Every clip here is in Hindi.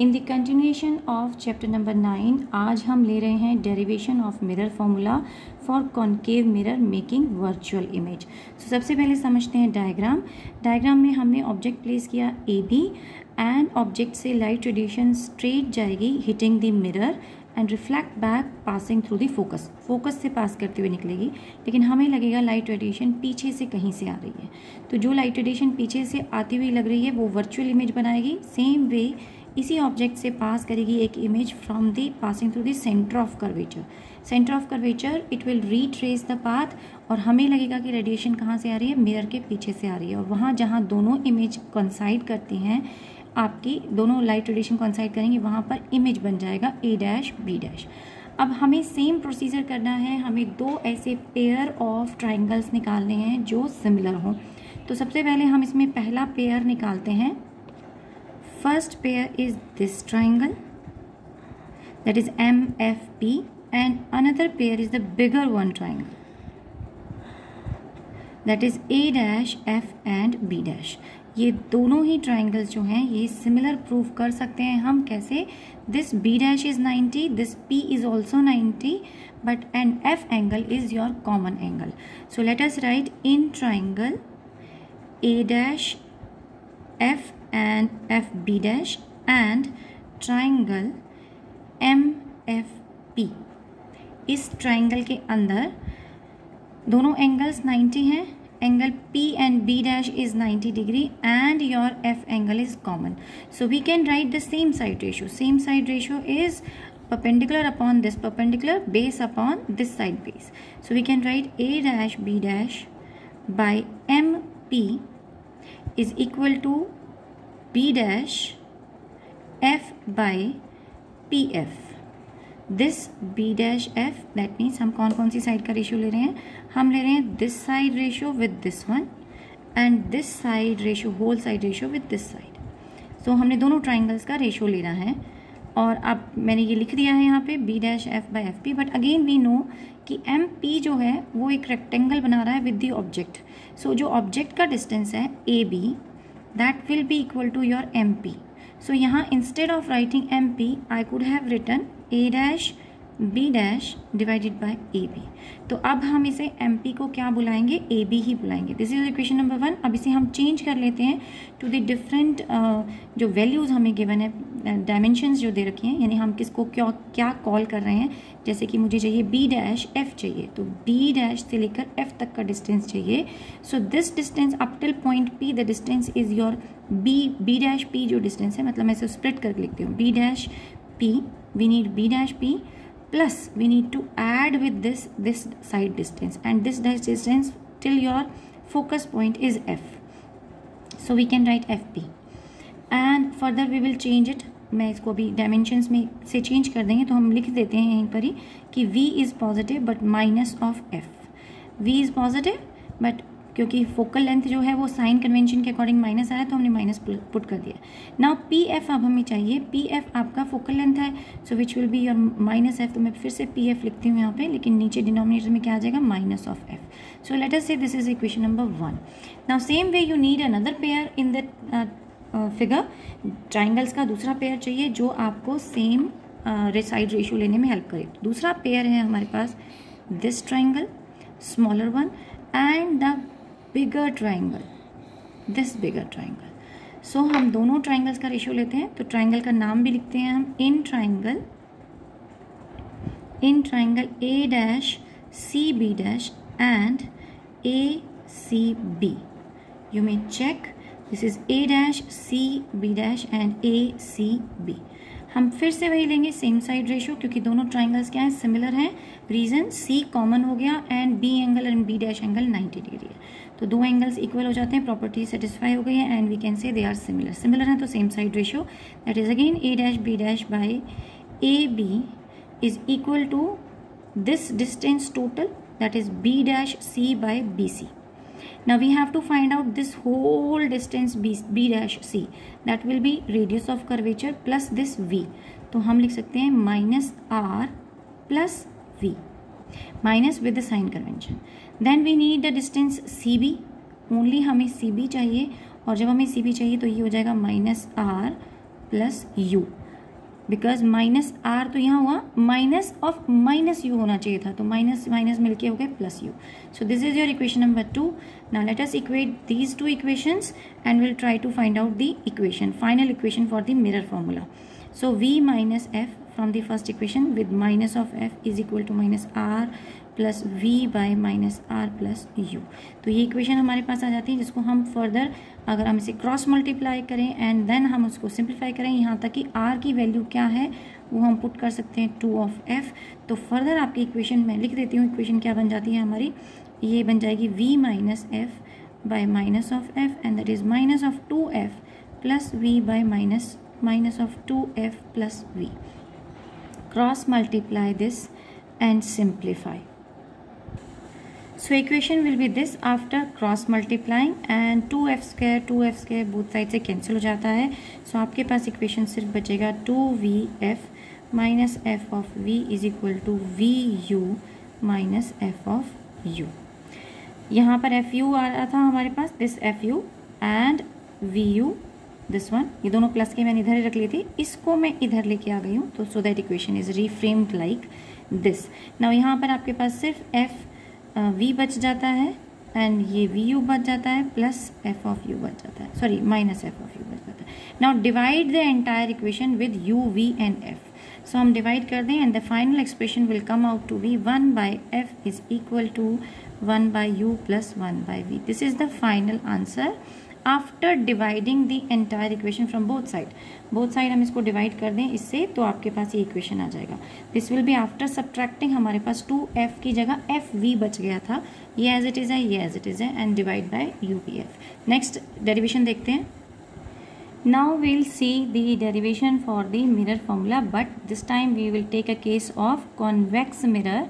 In the continuation of chapter number nine आज हम ले रहे हैं derivation of mirror formula for concave mirror making virtual image so सबसे पहले समझते हैं डायग्राम डायग्राम में हमने ऑब्जेक्ट प्लेस किया ए बी एंड ऑब्जेक्ट से लाइट रेडिएशन स्ट्रेट जाएगी hitting the mirror and reflect back passing through the focus focus से पास करते हुए निकलेगी, लेकिन हमें लगेगा लाइट रेडिएशन पीछे से कहीं से आ रही है। तो जो लाइट रेडिएशन पीछे से आती हुई लग रही है, वो वर्चुअल इमेज बनाएगी। सेम वे इसी ऑब्जेक्ट से पास करेगी एक image from the passing through the centre of curvature centre of curvature it will retrace the path और हमें लगेगा कि रेडिएशन कहाँ से आ रही है? मिरर के पीछे से आ रही है। और वहाँ जहाँ दोनों इमेज कंसाइड करते हैं, आपकी दोनों लाइट रेडिएशन कंसाइड करेंगे, वहाँ पर इमेज बन जाएगा ए डैश बी डैश अब हमें सेम प्रोसीजर करना है। हमें दो ऐसे पेयर ऑफ़ ट्राइंगल्स निकालने हैं जो सिमिलर हों। तो सबसे पहले हम इसमें पहला पेयर निकालते हैं। First pair is this triangle that is MFP and another pair is the bigger one triangle that is A dash F and B dash ये दोनों ही ट्राइंगल्स जो हैं ये सिमिलर प्रूव कर सकते हैं हम कैसे this B dash is 90 this P is also 90 but and F angle is your common angle so let us write in triangle A dash F and FB dash and triangle MFP इस ट्राइंगल के अंदर दोनों एंगल्स 90 हैं angle P and B dash is 90 degree and your F angle is common. So we can write the same side ratio. Same side ratio is perpendicular upon this perpendicular base upon this side base. So we can write A dash B dash by MP is equal to P dash F by F this B dash F that means हम कौन कौन सी साइड का रेशियो ले रहे हैं? हम ले रहे हैं this side ratio with this one and this side ratio whole side ratio with this side so हमने दोनों ट्राइंगल्स का रेशियो लेना है और अब मैंने ये लिख दिया है यहाँ पे B dash F by F P but again we know कि एम पी जो है, वो एक रेक्टेंगल बना रहा है विद द ऑब्जेक्ट सो जो ऑब्जेक्ट का डिस्टेंस है A B that will be equal to your MP. So यहाँ instead of writing MP, I could have written A dash B dash divided by A B तो अब हम इसे एम पी को क्या बुलाएँगे? ए बी ही बुलाएँगे। This is equation number one अब इसे हम चेंज कर लेते हैं टू द डिफरेंट जो वैल्यूज़ हमें गिवन है डायमेंशंस जो दे रखी हैं, यानी हम किसको क्या क्या कॉल कर रहे हैं? जैसे कि मुझे चाहिए बी डैश एफ़ चाहिए। तो बी डैश से लेकर एफ़ तक का डिस्टेंस चाहिए। So this distance up till point P the distance is your B B dash P जो डिस्टेंस है मतलब मैं इसे स्प्लिट करके लिखती हूँ। B dash P we need B dash P plus we need to add with this this side distance and this distance till your focus point is f so we can write fp and further we will change it मैं इसको अभी डायमेंशंस में से चेंज कर देंगे तो हम लिख देते हैं यहीं पर ही कि v is positive but minus of f v is positive but क्योंकि फोकल लेंथ जो है वो साइन कन्वेंशन के अकॉर्डिंग माइनस आया तो हमने माइनस पुट कर दिया। नाउ पी एफ़ अब हमें चाहिए। पी एफ़ आपका फोकल लेंथ है so which will be your minus F तो मैं फिर से पी एफ़ लिखती हूँ यहाँ पे, लेकिन नीचे डिनोमिनेटर में क्या आ जाएगा? Minus of F so let us say this is equation number one now same way you need another pair in the figure triangles का दूसरा पेयर चाहिए, जो आपको सेम साइड रेशियो लेने में हेल्प करे। दूसरा पेयर है हमारे पास this triangle smaller one and the bigger triangle this bigger triangle so हम दोनों ट्राइंगल्स का रेशियो लेते हैं तो ट्राइंगल का नाम भी लिखते हैं हम. In triangle in triangle A dash C B dash and A C B you may check this is A dash C B dash and A C B हम फिर से वही लेंगे सेम साइड रेशियो क्योंकि दोनों ट्राइंगल्स क्या हैं? सिमिलर हैं। रीजन सी कॉमन हो गया and B angle and B dash angle 90 degree है। तो दो एंगल्स इक्वल हो जाते हैं प्रॉपर्टी सेटिस्फाई हो गई है and we can say they are similar similar हैं तो same side ratio that is again A dash B dash by A B is equal to this distance total that is B dash C by B C now we have to find out this whole distance b, b dash c. That will be radius of curvature plus this v. तो हम लिख सकते हैं minus R plus V minus with the sign convention then we need the distance C B only हमें सी बी चाहिए और जब हमें सी बी चाहिए तो ये हो जाएगा minus R plus U because minus R तो यहाँ हुआ माइनस ऑफ़ माइनस यू होना चाहिए था तो माइनस माइनस मिलके हो गए plus U so this is your equation number two ना let us equate these two equations and will try to find out the equation final equation for the mirror formula so we minus F from the first equation with minus of F is equal to minus R plus V by minus R plus U तो ये इक्वेशन हमारे पास आ जाती है, जिसको हम फर्दर अगर हम इसे क्रॉस मल्टीप्लाई करें एंड देन हम उसको सिंप्लीफाई करें, यहाँ तक कि आर की वैल्यू क्या है, वो हम पुट कर सकते हैं टू ऑफ़ एफ़ तो फर्दर आपकी इक्वेशन मैं लिख देती हूँ इक्वेशन क्या बन जाती है हमारी? ये बन जाएगी V minus F by minus of F and that is minus of two F plus V by minus minus of two F plus V cross multiply this and simplify so equation will be this after cross multiplying and 2f square 2f square both side से cancel हो जाता है so आपके पास equation सिर्फ़ बचेगा 2vf minus f of v is equal to vu minus f of u यहाँ पर fu आ रहा था हमारे पास this fu and vu this one ये दोनों प्लस के मैंने इधर ही रख ली थी इसको मैं इधर लेके आ गई हूँ तो so that equation is reframed like this now यहाँ पर आपके पास सिर्फ़ एफ़ वी बच जाता है एंड ये वी यू बच जाता है प्लस एफ़ ऑफ़ यू बच जाता है। Sorry minus F of U बच जाता है। Now divide the entire equation with U V and F so हम डिवाइड कर दें and the final expression will come out to be one by F is equal to one by U plus one by V this is the final answer after dividing the entire equation from both side both side हम इसको डिवाइड कर दें, इससे तो आपके पास ये इक्वेशन आ जाएगा। This will be after subtracting हमारे पास टू एफ़ की जगह एफ़ वी बच गया था। ये एज इट इज़ है, ये एज इट इज़ है and divide by U P F next derivation देखते हैं। Now we'll see the derivation for the mirror formula, but this time we will take a case of convex mirror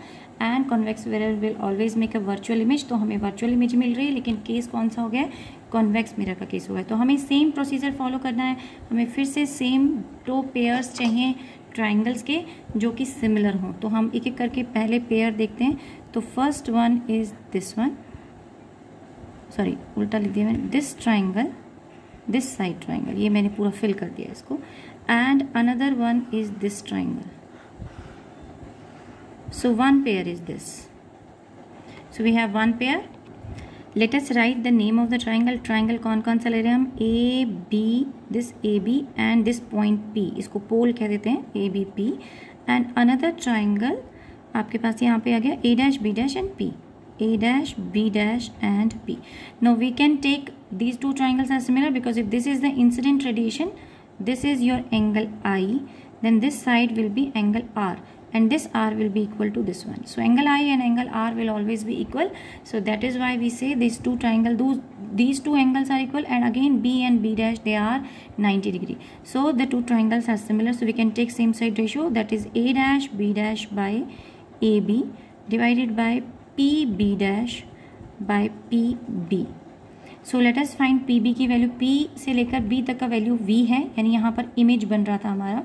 and convex mirror will always make a virtual image तो हमें वर्चुअल इमेज मिल रही है, लेकिन केस कौन सा हो गया? कॉन्वेक्स मिरर का केस हुआ है। तो हमें सेम प्रोसीजर फॉलो करना है। हमें फिर से सेम दो पेयर्स चाहिए ट्राइंगल्स के, जो कि सिमिलर हों। तो हम एक एक करके पहले पेयर देखते हैं। तो first one is this one sorry उल्टा लिख दिया मैंने। This triangle this side triangle ये मैंने पूरा फिल कर दिया इसको। And another one is this triangle so one pair is this so we have one pair let us write the name of the triangle triangle कौन कौन सा ले रहे हैं हम? A B this A B and this point P इसको पोल कह देते हैं A B P and another triangle आपके पास यहाँ पे आ गया A dash B dash and P A dash B dash and P no we can take these two triangles are similar because if this is the incident radiation this is your angle I then this side will be angle R and this r will be equal to this one so angle i and angle r will always be equal so that is why we say these two triangle those these two angles are equal and again b and b dash they are 90 degree so the two triangles are similar so we can take same side ratio that is a dash b dash by ab divided by pb dash by pb so let us find P B की वैल्यू पी से लेकर बी तक का वैल्यू वी है यानी यहाँ पर इमेज बन रहा था हमारा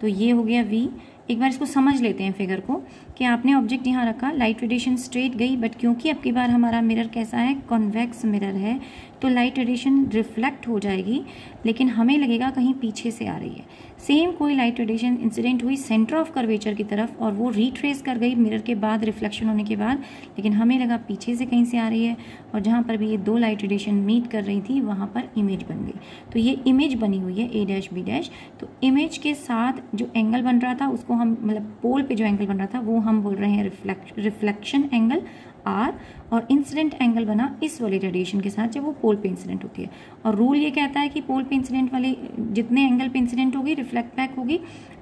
तो ये हो गया वी एक बार इसको समझ लेते हैं फिगर को कि आपने ऑब्जेक्ट यहाँ रखा लाइट रेडिएशन स्ट्रेट गई बट क्योंकि अब की बार हमारा मिरर कैसा है कॉन्वेक्स मिरर है तो लाइट रेडिएशन रिफ्लेक्ट हो जाएगी, लेकिन हमें लगेगा कहीं पीछे से आ रही है। सेम कोई लाइट रेडिएशन इंसिडेंट हुई सेंटर ऑफ़ कर्वेचर की तरफ़ और वो रिट्रेस कर गई मिरर के बाद रिफ्लेक्शन होने के बाद, लेकिन हमें लगा पीछे से कहीं से आ रही है और जहाँ पर भी ये दो लाइट रेडिएशन मीट कर रही थी, वहाँ पर इमेज बन गई। तो ये इमेज बनी हुई है ए डैश बी डैश तो इमेज के साथ जो एंगल बन रहा था, उसको हम मतलब पोल पे जो एंगल बन रहा था, वो हम बोल रहे हैं रिफ्लेक्शन एंगल आर और इंसिडेंट एंगल बना इस वाले रेडिएशन के साथ जब वो पोल पे इंसिडेंट होती है। और रूल ये कहता है कि पोल पे इंसिडेंट वाले जितने एंगल पे इंसिडेंट होगी रिफ्लेक्ट बैक होगी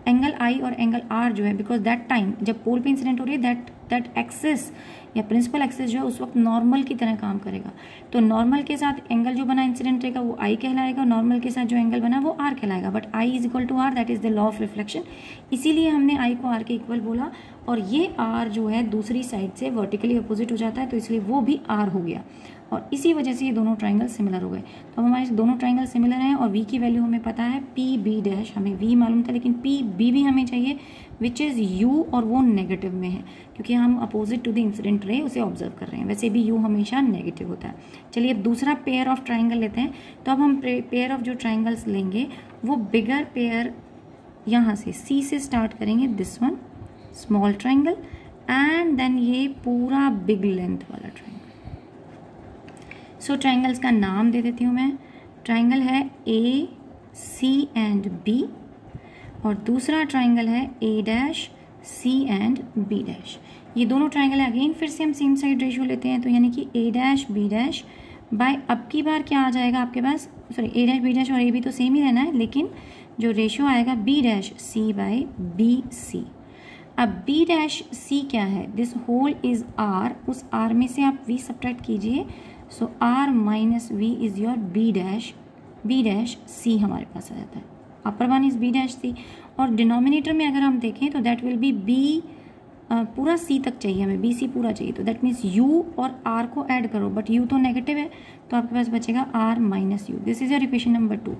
एंगल आई और एंगल आर जो है बिकॉज़ दैट टाइम जब पोल पे इंसिडेंट हो रही है दैट दैट एक्सेस या प्रिंसिपल एक्सेस जो है उस वक्त नॉर्मल की तरह काम करेगा। तो नॉर्मल के साथ एंगल जो बना इंसिडेंट रहेगा, वो आई कहलाएगा नॉर्मल के साथ जो एंगल बना वो आर कहलाएगा। But I is equal to R that is the law of reflection इसीलिए हमने आई को आर के इक्वल बोला और ये आर जो है दूसरी साइड से वर्टिकली अपोजिट हो जाता है तो इसलिए वो भी आर हो गया। और इसी वजह से ये दोनों ट्राइंगल सिमिलर हो गए। तो अब हमारे दोनों ट्राइंगल सिमिलर हैं और वी की वैल्यू हमें पता है पी बी डैश हमें वी मालूम था, लेकिन पी बी भी हमें चाहिए विच इज़ यू और वो नेगेटिव में है, क्योंकि हम opposite to the incident ray उसे ऑब्ज़र्व कर रहे हैं। वैसे भी यू हमेशा नेगेटिव होता है। चलिए अब दूसरा पेयर ऑफ़ ट्राइंगल लेते हैं। तो अब हम पेयर ऑफ़ जो ट्राइंगल्स लेंगे, वो बिगर पेयर यहाँ से सी से स्टार्ट करेंगे this one small triangle and then ये पूरा बिग लेंथ वाला ट्राइंगल सो ट्राइंगल्स का नाम दे देती हूँ मैं। ट्राइंगल है ए सी एंड बी और दूसरा ट्राइंगल है A dash C and B dash ये दोनों ट्राइंगल है। अगेन फिर से हम सेम साइड रेशियो लेते हैं तो यानी कि A dash B dash by अब की बार क्या आ जाएगा आपके पास? Sorry A dash B dash और ए बी तो सेम ही रहना है, लेकिन जो रेशियो आएगा B dash C by B C अब बी डैश सी क्या है? दिस होल इज़ आर उस आर में से आप वी सब्ट्रैक्ट कीजिए so R minus V is your B dash B dash C हमारे पास आ जाता है। Upper one is B dash C और डिनोमिनेटर में अगर हम देखें तो दैट विल बी बी पूरा सी तक चाहिए हमें। बी सी पूरा चाहिए। तो दैट मीन्स यू और आर को ऐड करो। बट यू तो नेगेटिव है तो आपके पास बचेगा R minus U this is your equation number two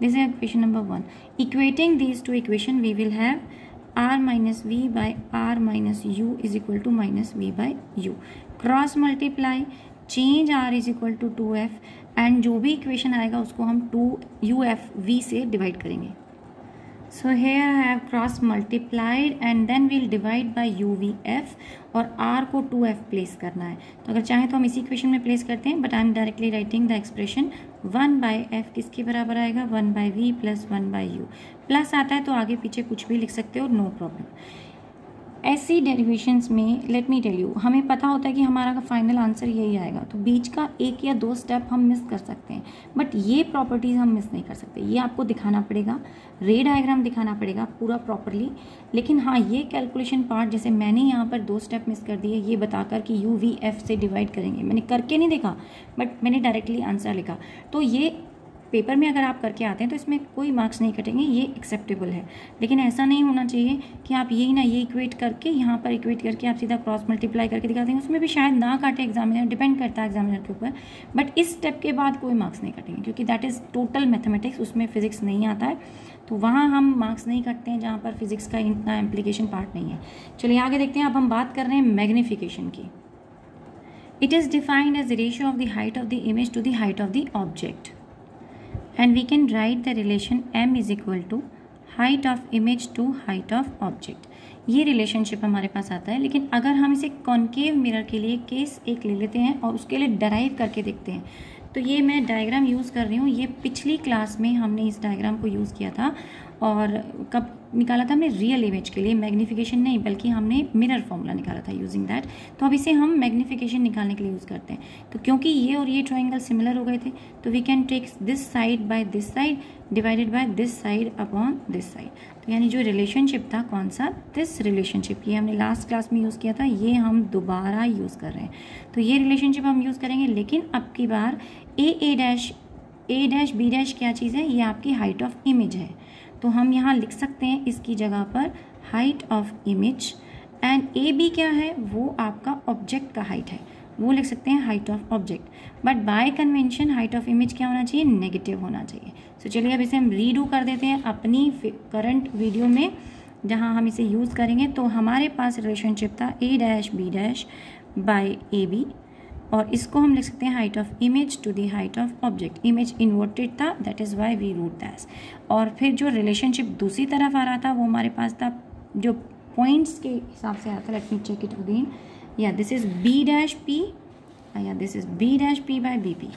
this is equation number one equating these two equation we will have R minus V by R minus U is equal to minus V by U cross multiply change R is equal to two F and जो भी इक्वेशन आएगा उसको हम टू यू एफ़ वी से डिवाइड करेंगे। So here I have cross multiplied and then we'll divide by U V F और आर को टू एफ़ प्लेस करना है। तो अगर चाहें तो हम इसी इक्वेशन में प्लेस करते हैं but I am directly writing the expression one by F किसके बराबर आएगा? One by V plus one by U plus आता है तो आगे पीछे कुछ भी लिख सकते हो नो प्रॉब्लम ऐसी डेरिवेशंस में लेट मी टेल यू हमें पता होता है कि हमारा फाइनल आंसर यही आएगा। तो बीच का एक या दो स्टेप हम मिस कर सकते हैं। बट ये प्रॉपर्टीज़ हम मिस नहीं कर सकते। ये आपको दिखाना पड़ेगा। रे डायग्राम दिखाना पड़ेगा पूरा प्रॉपरली लेकिन हाँ ये कैलकुलेशन पार्ट जैसे मैंने यहाँ पर दो स्टेप मिस कर दिए, ये बताकर कि यू वी एफ़ से डिवाइड करेंगे। मैंने करके नहीं देखा बट मैंने डायरेक्टली आंसर लिखा। तो ये पेपर में अगर आप करके आते हैं तो इसमें कोई मार्क्स नहीं कटेंगे, ये एक्सेप्टेबल है। लेकिन ऐसा नहीं होना चाहिए कि आप यही ना ये इक्वेट करके, यहाँ पर इक्वेट करके आप सीधा क्रॉस मल्टीप्लाई करके दिखाते हैं उसमें भी शायद ना काटे एग्जामिनर डिपेंड करता है एग्जामिनर के ऊपर। बट इस स्टेप के बाद कोई मार्क्स नहीं कटेंगे, क्योंकि दैट इज़ टोटल मैथमेटिक्स उसमें फिजिक्स नहीं आता है। तो वहाँ हम मार्क्स नहीं कटते हैं, जहाँ पर फिजिक्स का इतना एम्प्लीकेशन पार्ट नहीं है। चलिए आगे देखते हैं, अब हम बात कर रहे हैं मैग्नीफिकेशन की। It is defined as ratio of the height of the image to the height of the object and we can write the relation m is equal to height of image to height of object. ये रिलेशनशिप हमारे पास आता है, लेकिन अगर हम इसे कॉन्केव मिरर के लिए केस एक ले लेते हैं और उसके लिए डराइव करके देखते हैं तो ये मैं डायग्राम यूज़ कर रही हूँ। ये पिछली क्लास में हमने इस डायग्राम को यूज़ किया था। और कब निकाला था हमने? रियल इमेज के लिए मैग्नीफिकेशन नहीं, बल्कि हमने मिरर फॉर्मूला निकाला था यूजिंग दैट तो अब इसे हम मैग्नीफिकेशन निकालने के लिए यूज़ करते हैं। तो क्योंकि ये और ये ट्राइंगल सिमिलर हो गए थे तो we can take this side by this side divided by this side upon this side तो यानी जो रिलेशनशिप था, कौन सा? दिस रिलेशनशिप ये हमने लास्ट क्लास में यूज़ किया था, ये हम दोबारा यूज़ कर रहे हैं। तो ये रिलेशनशिप हम यूज़ करेंगे, लेकिन अब की बार A A dash A dash B dash क्या चीज़ है? ये आपकी हाइट ऑफ़ इमेज है। तो हम यहाँ लिख सकते हैं इसकी जगह पर height of image and A B क्या है? वो आपका ऑब्जेक्ट का हाइट है। वो लिख सकते हैं height of object but by convention height of image क्या होना चाहिए? नेगेटिव होना चाहिए। सो so, चलिए अब इसे हम रीडू कर देते हैं अपनी करंट वीडियो में जहाँ हम इसे यूज़ करेंगे। तो हमारे पास रिलेशनशिप था A dash B dash by A B और इसको हम लिख सकते हैं height of image to the height of object image inverted था that is why we wrote this और फिर जो रिलेशनशिप दूसरी तरफ़ आ रहा था, वो हमारे पास था, जो पॉइंट्स के हिसाब से आ रहा था let me check it again या this is B dash P या this is B dash P by B P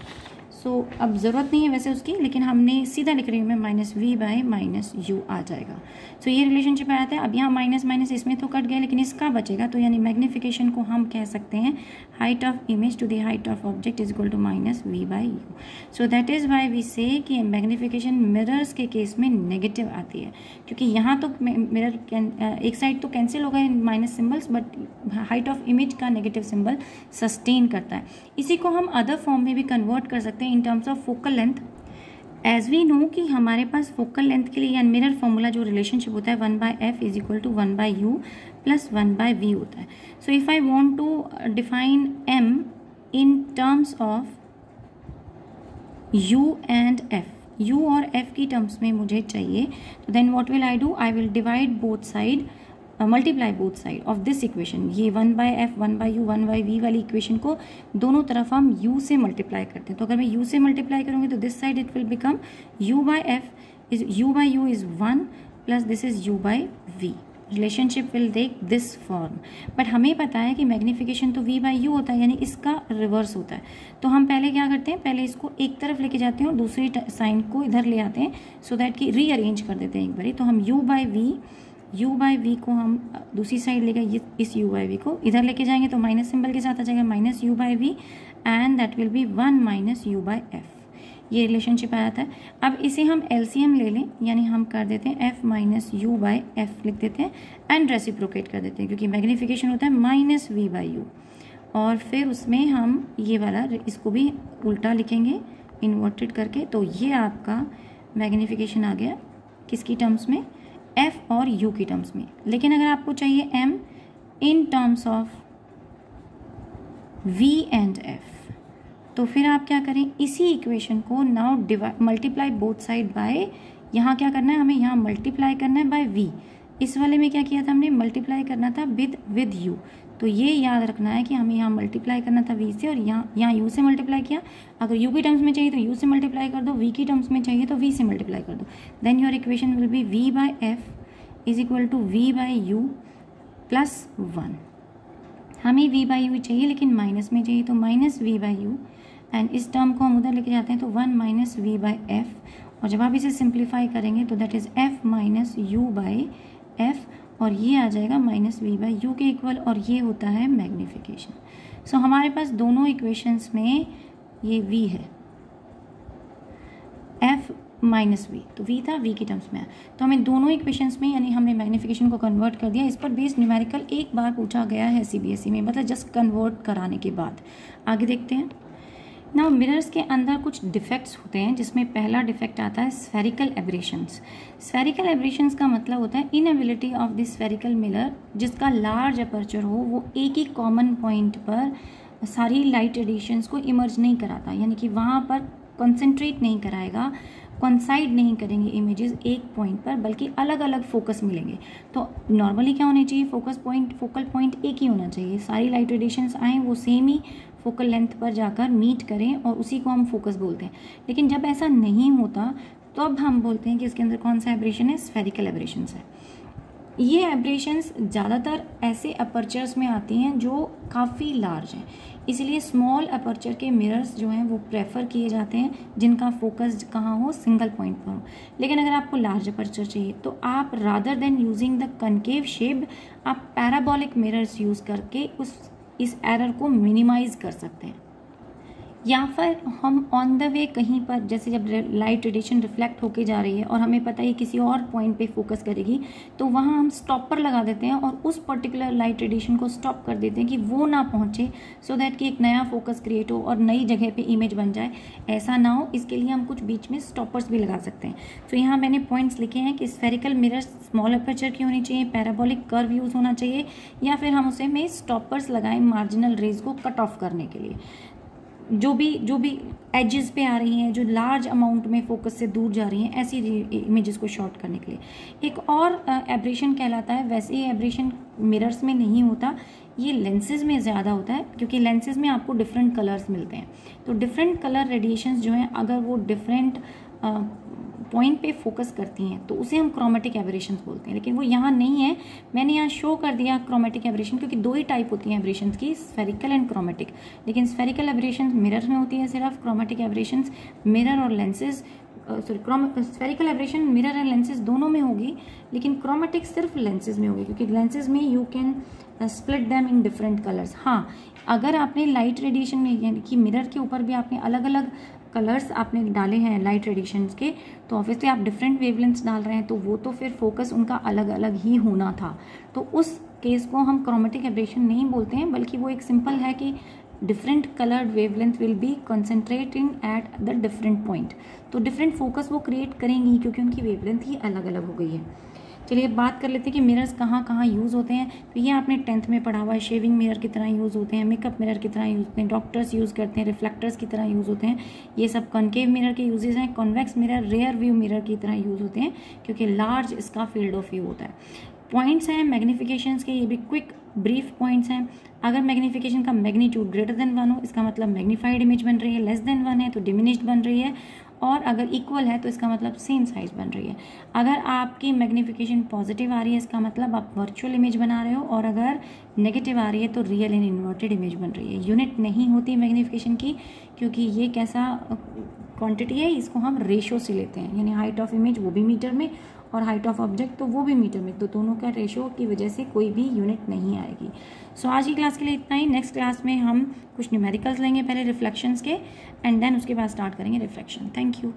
so so, अब ज़रूरत नहीं है वैसे उसकी लेकिन हमने सीधा लिख रही हूँ मैं minus V by minus U आ जाएगा। सो so, ये रिलेशनशिप आया था अब यहाँ माइनस माइनस इसमें तो कट गया लेकिन इसका बचेगा तो यानी मैग्नीफिकेशन को हम कह सकते हैं height of image to the height of object is equal to minus V by U so that is why V से कि मैग्नीफिकेशन मिरर्स के केस में नेगेटिव आती है क्योंकि यहाँ तो मिरर एक साइड तो कैंसिल हो गए minus symbols but height of image का नेगेटिव सिम्बल सस्टेन करता है। इसी को हम अदर फॉर्म में भी कन्वर्ट कर सकते हैं in terms of focal length as we know कि हमारे पास फोकल लेंथ के लिए या मिरर फॉर्मूला जो रिलेशनशिप होता है one by F is equal to one by U plus one by V होता है। So if I want to define M in terms of U and F U और एफ़ की टर्म्स में मुझे चाहिए तो then what will I do I will divide both side multiply both side of this equation ये one by F one by U one by V वाली इक्वेशन को दोनों तरफ़ हम u से मल्टीप्लाई करते हैं। तो अगर मैं u से मल्टीप्लाई करूँगी तो this side it will become u by F is u by U is one plus this is U by V relationship will take this form but हमें पता है कि मैग्निफिकेशन तो वी बाई यू होता है, यानी इसका रिवर्स होता है। तो हम पहले क्या करते हैं? पहले इसको एक तरफ़ लेके जाते हैं और दूसरी साइन को इधर ले आते हैं सो so दैट कि रीअरेंज कर देते हैं एक बारी। तो हम U by V U by V को हम दूसरी साइड लेकर इस यू बाई वी को इधर लेके जाएँगे तो माइनस सिंबल के साथ आ जाएगा minus U by V and that will be one minus U by F ये रिलेशनशिप आया था। अब इसे हम एलसीएम ले लें, यानी हम कर देते हैं F minus U by F लिख देते हैं एंड रेसिप्रोकेट कर देते हैं, क्योंकि मैग्नीफिकेशन होता है माइनस वी बाई यू और फिर उसमें हम ये वाला इसको भी उल्टा लिखेंगे इन्वर्टेड करके तो ये आपका मैग्नीफिकेशन आ गया। किसकी टर्म्स में? एफ़ और यू की टर्म्स में। लेकिन अगर आपको चाहिए M in terms of V and F तो फिर आप क्या करें? इसी इक्वेशन को now multiply both side by यहाँ क्या करना है? हमें यहाँ मल्टीप्लाई करना है बाय वी इस वाले में क्या किया था हमने? मल्टीप्लाई करना था विद विद यू तो ये याद रखना है कि हमें यहाँ मल्टीप्लाई करना था वी से और यहाँ यहाँ यू से मल्टीप्लाई किया। अगर यू की टर्म्स में चाहिए तो यू से मल्टीप्लाई कर दो वी की टर्म्स में चाहिए तो वी से मल्टीप्लाई कर दो। Then your equation will be V by F is equal to V by U plus one हमें वी बाई यू चाहिए लेकिन माइनस में चाहिए तो minus V by U and इस टर्म को हम उधर लेके जाते हैं तो one minus V by F और जब आप इसे सिंप्लीफाई करेंगे तो that is F minus U by F और ये आ जाएगा माइनस वी बाई यू के इक्वल और ये होता है मैग्नीफिकेशन सो so, हमारे पास दोनों इक्वेशंस में ये वी है। एफ़ माइनस वी तो वी था वी के टर्म्स में आया। तो हमें दोनों इक्वेशंस में यानी हमने मैग्नीफिकेशन को कन्वर्ट कर दिया। इस पर बेस्ड न्यूमेरिकल एक बार पूछा गया है सीबीएसई में मतलब जस्ट कन्वर्ट कराने के बाद। आगे देखते हैं। ना मिरर्स के अंदर कुछ डिफेक्ट्स होते हैं, जिसमें पहला डिफेक्ट आता है स्फेरिकल एब्रेशंस स्फेरिकल एब्रेशंस का मतलब होता है inability of this spherical mirror जिसका लार्ज अपर्चर हो, वो एक ही कॉमन पॉइंट पर सारी लाइट एडिशंस को इमर्ज नहीं कराता, यानी कि वहाँ पर कंसनट्रेट नहीं कराएगा कंसाइड नहीं करेंगे इमेजेस एक पॉइंट पर, बल्कि अलग अलग फोकस मिलेंगे। तो नॉर्मली क्या होने चाहिए? फोकस पॉइंट फोकल पॉइंट एक ही होना चाहिए। सारी लाइट रेडिएशंस आएँ, वो सेम ही फोकल लेंथ पर जाकर मीट करें और उसी को हम फोकस बोलते हैं। लेकिन जब ऐसा नहीं होता तो अब हम बोलते हैं कि इसके अंदर कौन सा एब्रेशन है स्फेरिकल एब्रेशन है। ये एब्रेशंस ज़्यादातर ऐसे अपर्चर्स में आती हैं जो काफ़ी लार्ज हैं। इसलिए स्मॉल अपर्चर के मिरर्स जो हैं वो प्रेफर किए जाते हैं, जिनका फोकस कहाँ हो? सिंगल पॉइंट पर हो। लेकिन अगर आपको लार्ज अपर्चर चाहिए तो आप rather then using the concave shape आप पैराबॉलिक मिरर्स यूज़ करके उस, इस एरर को मिनिमाइज कर सकते हैं। या फिर हम ऑन द वे कहीं पर, जैसे जब लाइट रेडिएशन रिफ्लेक्ट होके जा रही है और हमें पता है किसी और पॉइंट पे फोकस करेगी तो वहाँ हम स्टॉपर लगा देते हैं और उस पर्टिकुलर लाइट रेडिएशन को स्टॉप कर देते हैं कि वो ना पहुँचे सो दैट कि एक नया फोकस क्रिएट हो और नई जगह पे इमेज बन जाए। ऐसा ना हो, इसके लिए हम कुछ बीच में स्टॉपर्स भी लगा सकते हैं। तो यहाँ मैंने पॉइंट्स लिखे हैं कि स्फेरिकल मिरर स्मॉल अपर्चर की होनी चाहिए पैराबोलिक कर्व यूज़ होना चाहिए, या फिर हम उसे में स्टॉपर्स लगाएँ मार्जिनल रेज को कट ऑफ़ करने के लिए। जो भी जो भी एजेस पे आ रही हैं, जो लार्ज अमाउंट में फोकस से दूर जा रही हैं, ऐसी इमेजेस को शॉर्ट करने के लिए। एक और एब्रेशन कहलाता है, वैसे ही एब्रेशन मिरर्स में नहीं होता, ये लेंसेज में ज़्यादा होता है, क्योंकि लेंसेज में आपको डिफरेंट कलर्स मिलते हैं। तो डिफरेंट कलर रेडिएशन जो हैं, अगर वो डिफरेंट पॉइंट पे फोकस करती हैं तो उसे हम क्रोमेटिक एवरेशन बोलते हैं। लेकिन वो यहाँ नहीं है। मैंने यहाँ शो कर दिया क्रोमेटिक एवरेशन क्योंकि दो ही टाइप होती हैं एवरेशन की स्फेरिकल एंड क्रोमेटिक लेकिन स्फेरिकल एवरेशन मिरर में होती है सिर्फ़ क्रोमेटिक एवरेशन मिरर और lenses sorry chrome spherical aberration mirror and lenses दोनों में होगी, लेकिन क्रोमेटिक सिर्फ़ लेंसेज में होगी, क्योंकि लेंसेज में you can split them in different colours हाँ अगर आपने लाइट रेडिएशन में, यानी कि मिरर के ऊपर भी आपने अलग अलग कलर्स आपने डाले हैं लाइट रेडिएशन के तो ऑब्वियसली आप डिफरेंट वेवलेंथ्स डाल रहे हैं तो वो तो फिर फोकस उनका अलग अलग ही होना था। तो उस केस को हम क्रोमेटिक एब्रेशन नहीं बोलते हैं, बल्कि वो एक सिंपल है कि different coloured wavelength will be concentrating at the different point तो डिफरेंट फोकस वो क्रिएट करेंगी, क्योंकि उनकी वेवलेंथ ही अलग अलग हो गई है। चलिए बात कर लेते हैं कि मिरर्स कहाँ कहाँ यूज़ होते हैं। तो ये आपने टेंथ में पढ़ा हुआ है शेविंग मिरर की तरह यूज़ होते हैं मेकअप मिरर की तरह यूज़ होते हैं डॉक्टर्स यूज़ करते हैं रिफ्लेक्टर्स की तरह यूज़ होते हैं। ये सब कनकेव मिरर के यूजेज हैं convex mirror rear view mirror की तरह यूज़ होते हैं, क्योंकि लार्ज इसका फ़ील्ड ऑफ़ व्यू होता है। पॉइंट्स हैं मैग्नीफिकेशन के, ये भी क्विक ब्रीफ पॉइंट्स हैं। अगर मैग्नीफिकेशन का मैग्नीट्यूड ग्रेटर देन वन हो, इसका मतलब मैग्नीफाइड इमेज बन रही है लेस देन वन है तो डिमिनिश्ड बन रही है। और अगर इक्वल है तो इसका मतलब सेम साइज़ बन रही है। अगर आपकी मैग्नीफिकेशन पॉजिटिव आ रही है, इसका मतलब आप वर्चुअल इमेज बना रहे हो, और अगर नेगेटिव आ रही है तो रियल एंड इन्वर्टेड इमेज बन रही है। यूनिट नहीं होती मैग्नीफिकेशन की, क्योंकि ये कैसा क्वांटिटी है, इसको हम रेशो से लेते हैं। यानी हाइट ऑफ़ इमेज वो भी मीटर में और हाइट ऑफ़ ऑब्जेक्ट तो वो भी मीटर में तो दोनों का रेशो की वजह से कोई भी यूनिट नहीं आएगी। सो so, आज की क्लास के लिए इतना ही। नेक्स्ट क्लास में हम कुछ न्यूमेरिकल्स लेंगे पहले रिफ्लेक्शंस के एंड देन उसके बाद स्टार्ट करेंगे रिफ्लेक्शन थैंक यू